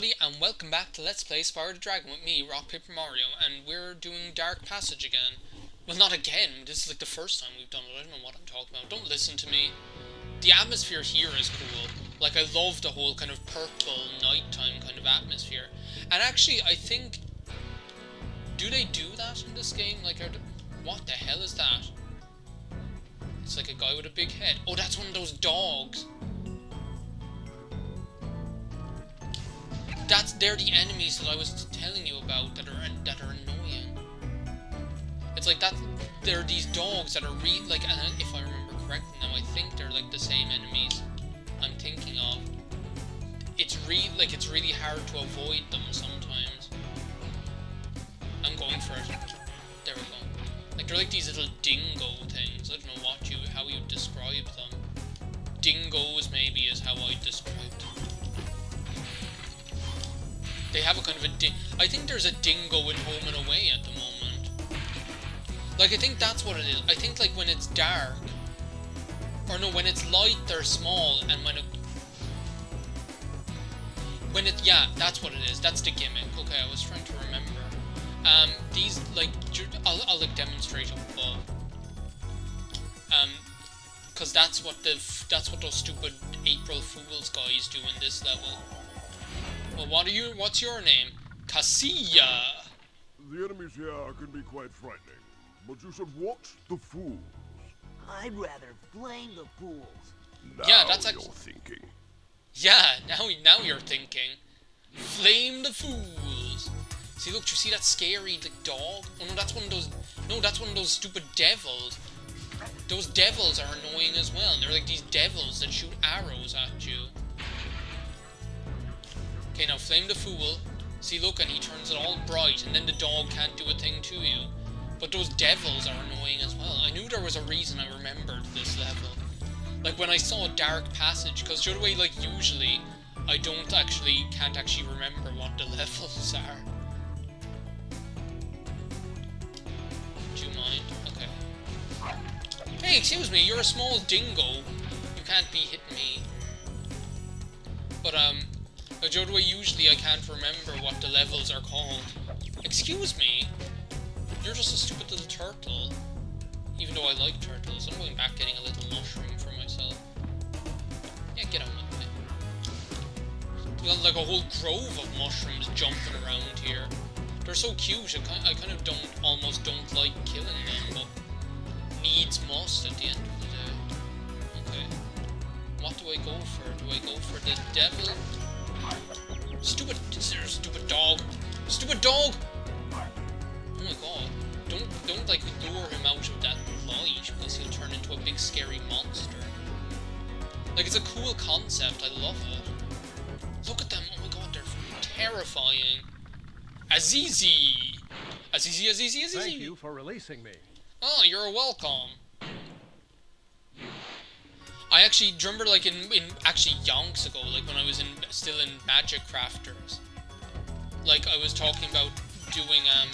everybody, and welcome back to Let's Play Spyro the Dragon with me, Rock Paper Mario, and we're doing Dark Passage again. Well, not again, this is like the first time we've done it, I don't know what I'm talking about, don't listen to me. The atmosphere here is cool, like I love the whole kind of purple, nighttime kind of atmosphere. And actually, I think, do they do that in this game? Like, are the, what the hell is that? It's like a guy with a big head. Oh, that's one of those dogs. That's they're the enemies that I was telling you about that are that are annoying. It's like that there are these dogs that are re like if I remember correctly now I think they're like the same enemies I'm thinking of. It's re like it's really hard to avoid them sometimes. I'm going for it. There we go. Like they're like these little dingo things. I don't know what you how you describe them. Dingoes maybe is how I describe them. They have a kind of a di I think there's a dingo in Home and Away at the moment. Like, I think that's what it is. I think, like, when it's dark, or no, when it's light, they're small, and when it... When it... Yeah, that's what it is. That's the gimmick. Okay, I was trying to remember. Um, these, like, I'll, I'll like, demonstrate up above. Um, because that's what the... That's what those stupid April Fool's guys do in this level. Well, what are you? What's your name? Kasiya. The enemies here can be quite frightening, but you should watch the fools. I'd rather blame the fools. Now yeah, that's you're actually... thinking. Yeah, now now you're thinking. Flame the fools. See, look, do you see that scary like, dog? Oh no, that's one of those. No, that's one of those stupid devils. Those devils are annoying as well. They're like these devils that shoot arrows at you. Okay, now Flame the Fool. See, look, and he turns it all bright, and then the dog can't do a thing to you. But those devils are annoying as well. I knew there was a reason I remembered this level. Like, when I saw a Dark Passage, because the other way, like, usually, I don't actually, can't actually remember what the levels are. Do you mind? Okay. Hey, excuse me, you're a small dingo. You can't be hitting me. But, um, but Jodway, usually I can't remember what the levels are called. Excuse me? You're just a stupid little turtle. Even though I like turtles, I'm going back getting a little mushroom for myself. Yeah, get on with me. There's like a whole grove of mushrooms jumping around here. They're so cute, I kind, I kind of don't, almost don't like killing them, but needs must at the end of the day. Okay. What do I go for? Do I go for the devil? Stupid, stupid dog. Stupid dog! Oh my god. Don't, don't like lure him out of that light because he'll turn into a big scary monster. Like, it's a cool concept, I love it. Look at them, oh my god, they're terrifying. Azizi! Azizi, Azizi, Azizi! Thank you for releasing me. Oh, you're welcome. I actually remember, like in in actually yonks ago, like when I was in still in Magic Crafters. Like I was talking about doing um.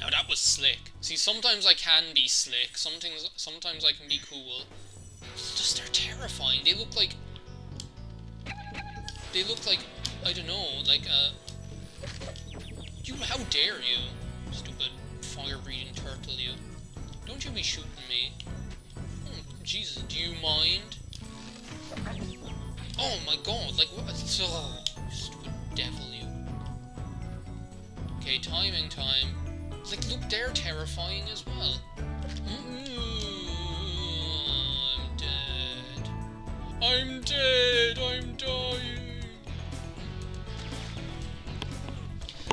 Now that was slick. See, sometimes I can be slick. Sometimes sometimes I can be cool. Just they're terrifying. They look like. They look like I don't know, like uh. You, how dare you, stupid fire-breathing turtle, you! Don't you be shooting me. Jesus, do you mind? Oh my god, like what? Oh, stupid devil, you. Okay, timing time. Like, look, they're terrifying as well. I'm dead. I'm dead. I'm dying.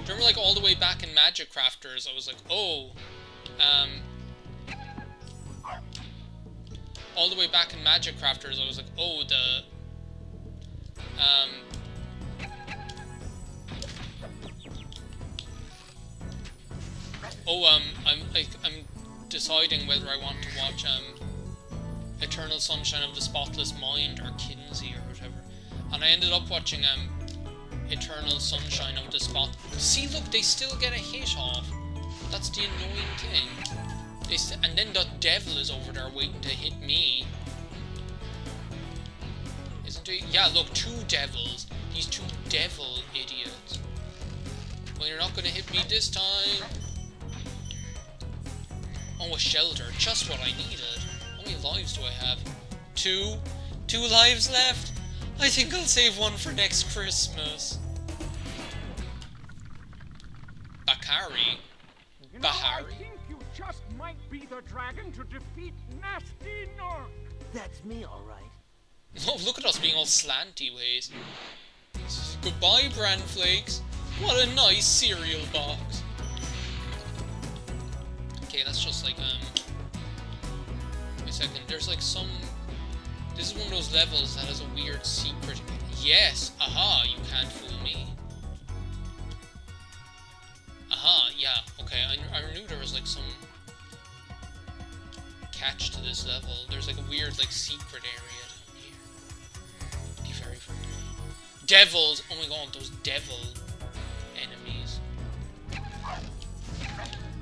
Remember, like, all the way back in Magic Crafters, I was like, oh, um, all the way back in Magic Crafters, I was like, oh, the... Um... Oh, um, I'm, I, I'm deciding whether I want to watch, um, Eternal Sunshine of the Spotless Mind, or Kinsey, or whatever. And I ended up watching, um, Eternal Sunshine of the Spot... See, look, they still get a hit off. That's the annoying thing and then the devil is over there waiting to hit me. Isn't he? Yeah, look, two devils. These two devil idiots. Well, you're not gonna hit me this time. Oh, a shelter. Just what I needed. How many lives do I have? Two? Two lives left? I think I'll save one for next Christmas. Bakari? Bahari? Be the dragon to defeat Gnasty Gnorc. That's me, all right. Oh, look at us being all slanty ways. Goodbye, bran flakes. What a nice cereal box. Okay, that's just like, um... Wait a second, there's like some... This is one of those levels that has a weird secret... Yes! Aha, you can't fool me. Aha, yeah, okay, I, I knew there was like some catch to this level. There's like a weird like secret area down here. Be very very Devils! Oh my god, those devil enemies.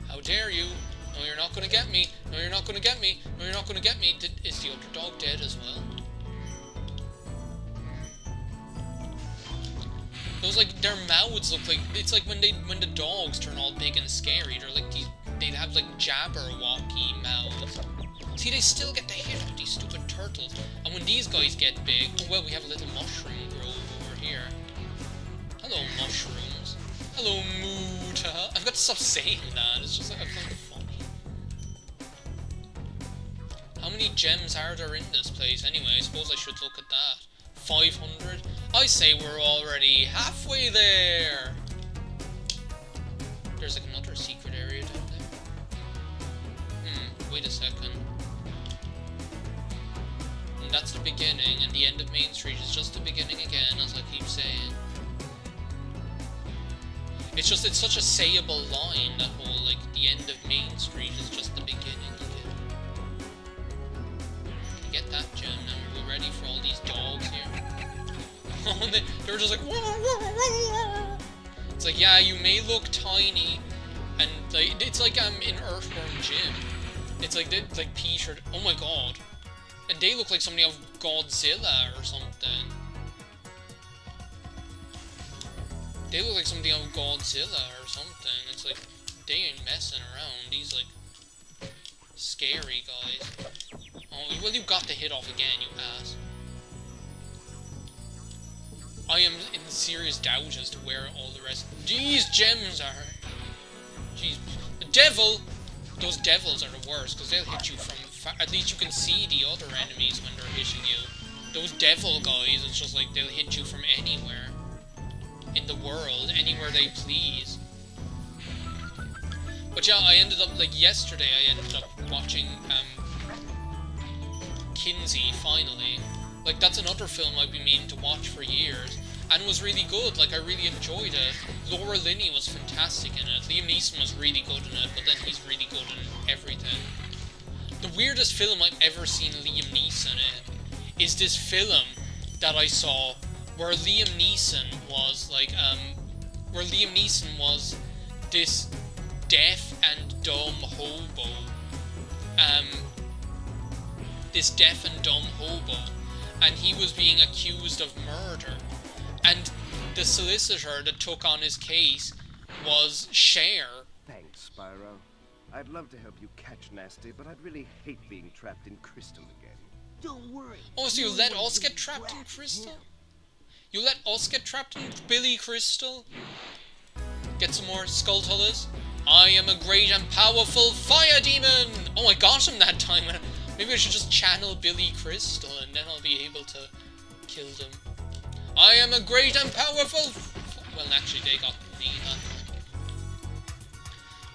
How dare you! No, you're not gonna get me! No, you're not gonna get me! No, you're not gonna get me! Did, is the other dog dead as well? Those like their mouths look like it's like when they when the dogs turn all big and scary. They're like these they'd have like jabberwocky mouths. See, they still get the hit of these stupid turtles. And when these guys get big, oh well, we have a little mushroom grove over here. Hello, mushrooms. Hello, Muta. I've got to stop saying that. It's just like I find it funny. How many gems are there in this place anyway? I suppose I should look at that. 500? I say we're already halfway there! There's like another secret area down there. Hmm, wait a second. And that's the beginning, and the end of Main Street is just the beginning again, as I keep saying. It's just, it's such a sayable line, that whole, like, the end of Main Street is just the beginning again. Get that gem now? we're ready for all these dogs here? Oh, they, they were just like, "Wah, wah, wah." It's like, yeah, you may look tiny, and like, it's like I'm in Earthworm Jim. It's like, they, like Peter, oh my god. And they look like somebody of Godzilla or something. They look like somebody of Godzilla or something. It's like, they ain't messing around. These, like, scary guys. Oh, well, you got the hit off again, you ass. I am in serious doubt as to where all the rest these gems are. Jeez, the devil. Those devils are the worst because they'll hit you from. At least you can see the other enemies when they're hitting you. Those devil guys, it's just like they'll hit you from anywhere in the world, anywhere they please. But yeah, I ended up like yesterday. I ended up watching um, Kinsey finally. Like, that's another film I've been meaning to watch for years. And was really good, like, I really enjoyed it. Laura Linney was fantastic in it. Liam Neeson was really good in it, but then he's really good in everything. The weirdest film I've ever seen Liam Neeson in is this film that I saw where Liam Neeson was, like, um, where Liam Neeson was this deaf and dumb hobo. Um, this deaf and dumb hobo and he was being accused of murder. And the solicitor that took on his case was Cher. Thanks, Spyro. I'd love to help you catch Gnasty, but I'd really hate being trapped in Crystal again. Don't worry. Oh, so you No let one's us get trapped in Crystal? him. You let us get trapped in Billy Crystal? Get some more skull Skulltulas? I am a great and powerful fire demon! Oh, I got him that time. Maybe I should just channel Billy Crystal and then I'll be able to kill them. I am a great and powerful... Well, actually, they got me that time.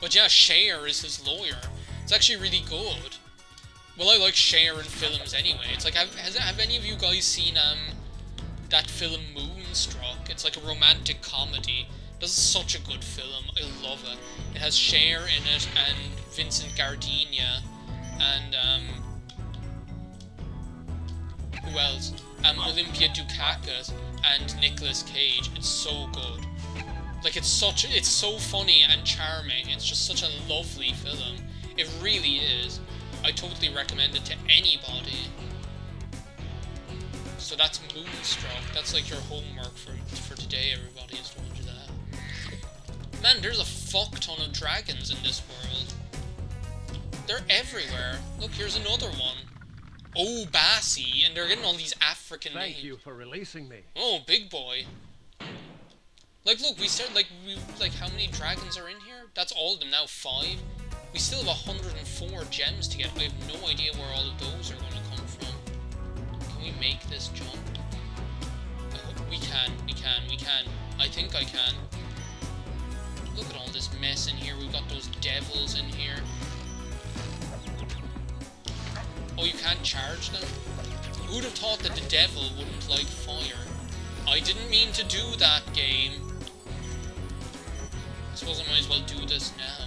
But yeah, Cher is his lawyer. It's actually really good. Well, I like Cher in films anyway. It's like, have, has, have any of you guys seen um that film Moonstruck? It's like a romantic comedy. This is such a good film. I love it. It has Cher in it and Vincent Gardenia and um who else? Um, Olympia Dukakis and Nicolas Cage. It's so good. Like it's such, it's so funny and charming. It's just such a lovely film. It really is. I totally recommend it to anybody. So that's Moonstruck. That's like your homework for for today, everybody, is to do that. Man, there's a fuck ton of dragons in this world. They're everywhere. Look, here's another one. Oh, Bassi, and they're getting all these African Thank names. you for releasing me. Oh, big boy. Like, look, we start like we like how many dragons are in here? That's all of them now. Five. We still have 104 gems to get. I have no idea where all of those are going to come from. Can we make this jump? We can. We can. We can. I think I can. Look at all this mess in here. We've got those devils in here. Oh, you can't charge them? Who would have thought that the devil wouldn't like fire? I didn't mean to do that, game. Suppose I might as well do this now.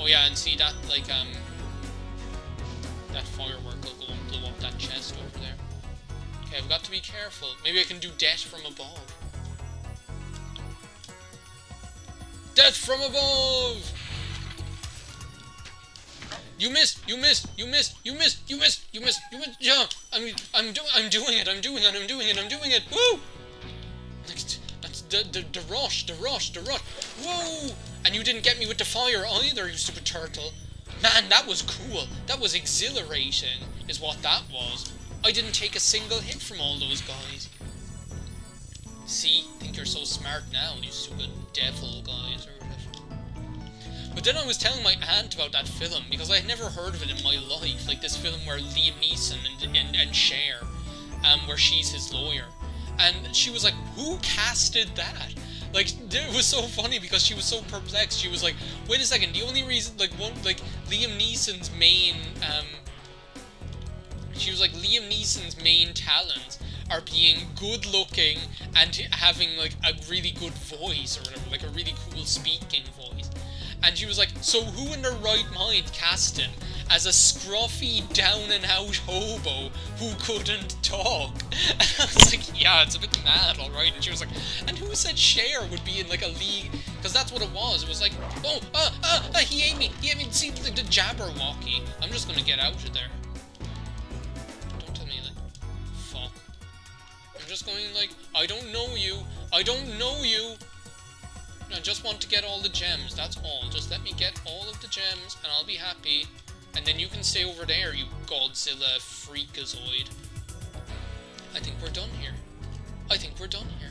Oh yeah, and see that, like, um... That firework will go and blow up that chest over there. Okay, I've got to be careful. Maybe I can do death from above. Death from above! You missed! You missed! You missed! You missed! You missed! You missed! You missed! Yeah! I'm I'm doing I'm doing it! I'm doing it! I'm doing it! I'm doing it! Woo! That's that's the the the rush! The rush! The rush! Whoa! And you didn't get me with the fire either, you stupid turtle. Man, that was cool. That was exhilarating, is what that was. I didn't take a single hit from all those guys. See? Think you're so smart now, you stupid devil guys, or whatever. But then I was telling my aunt about that film, because I had never heard of it in my life. Like this film where Liam Neeson and, and, and Cher, um, where she's his lawyer. And she was like, who casted that? Like, it was so funny because she was so perplexed. She was like, wait a second, the only reason, like, one, like, Liam Neeson's main, um, she was like, Liam Neeson's main talents are being good looking and having, like, a really good voice or whatever, like a really cool speaking voice. And she was like, so who in their right mind cast him as a scruffy, down and out hobo who couldn't talk? And I was like, yeah, it's a bit mad, alright. And she was like, and who said Cher would be in like a league? Because that's what it was. It was like, oh, uh, uh, uh, he ate me. He ate me. See, the, the Jabberwocky. I'm just gonna get out of there. Don't tell me like, fuck. I'm just going like, I don't know you. I don't know you. I just want to get all the gems, that's all. Just let me get all of the gems, and I'll be happy. And then you can stay over there, you Godzilla freakazoid. I think we're done here. I think we're done here.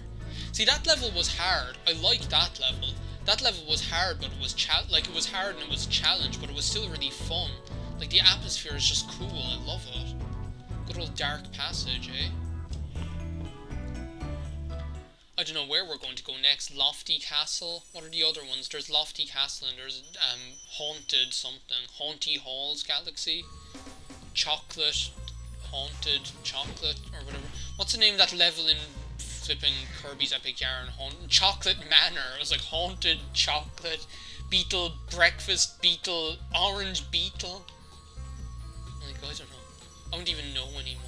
See, that level was hard. I liked that level. That level was hard, but it was cha- like it was hard and it was a challenge, but it was still really fun. Like the atmosphere is just cool. I love it. Good old dark passage, eh? I don't know where we're going to go next. Lofty Castle. What are the other ones? There's Lofty Castle and there's um Haunted something. Haunty Halls Galaxy. Chocolate. Haunted Chocolate or whatever. What's the name of that level in flipping Kirby's Epic Yarn? Haunt Chocolate Manor. It was like Haunted Chocolate. Beetle Breakfast Beetle. Orange Beetle. Like, I don't know. I don't even know anymore.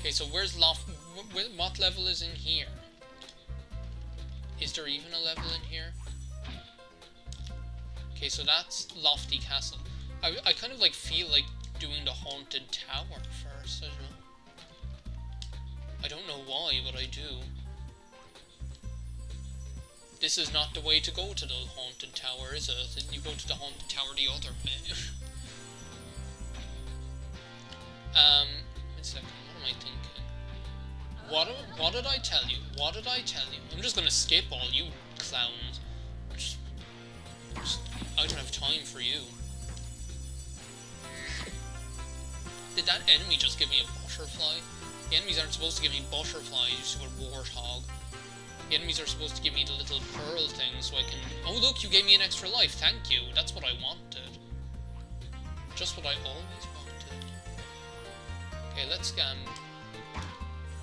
Okay, so where's Loft? Wh what level is in here? Is there even a level in here? Okay, so that's Lofty Castle. I, I kind of like feel like doing the Haunted Tower first, I don't know. I don't know why, but I do. This is not the way to go to the Haunted Tower, is it? You go to the Haunted Tower the other way. I'm just gonna skip all you clowns. I don't have time for you. Did that enemy just give me a butterfly? The enemies aren't supposed to give me butterflies, you stupid warthog. The enemies are supposed to give me the little pearl thing so I can... Oh look, you gave me an extra life, thank you. That's what I wanted. Just what I always wanted. Okay, let's um,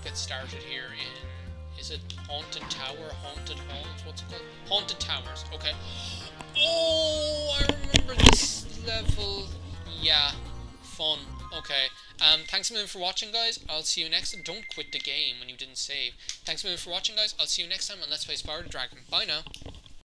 get started here in... Is it Haunted Tower? Haunted Halls? What's it called? Haunted Towers, okay. Oh, I remember this level. Yeah, fun. Okay. Um, thanks a million for watching, guys. I'll see you next time. Don't quit the game when you didn't save. Thanks a million for watching, guys. I'll see you next time on Let's Play Spyro Dragon. Bye now.